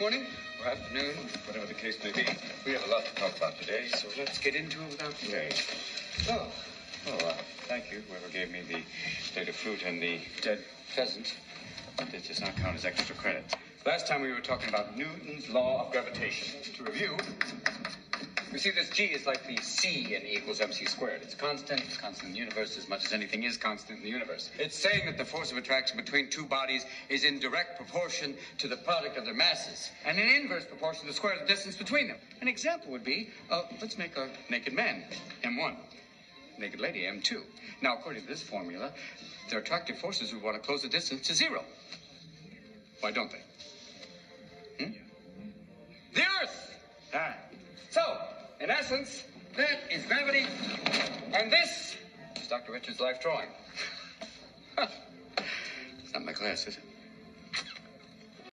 morning, or afternoon, whatever the case may be. We have a lot to talk about today, so let's get into it without delay. Oh, oh, uh, thank you, whoever gave me the plate of fruit and the dead pheasant. This does not count as extra credit. Last time we were talking about Newton's law of gravitation. To review, you see, this G is like the C in E equals mc squared. It's constant. It's constant in the universe as much as anything is constant in the universe. It's saying that the force of attraction between two bodies is in direct proportion to the product of their masses, and in inverse proportion to the square of the distance between them. An example would be, uh, let's make a naked man, M1, naked lady, M2. Now, according to this formula, their attractive forces would want to close the distance to zero. Why don't they? Hmm? The Earth! Ah. So, in essence, that is gravity, and this is Dr. Richard's life drawing. it's not my class, is it?